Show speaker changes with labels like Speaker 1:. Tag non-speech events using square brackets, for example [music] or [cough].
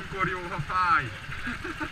Speaker 1: Konkori Rafael. [laughs]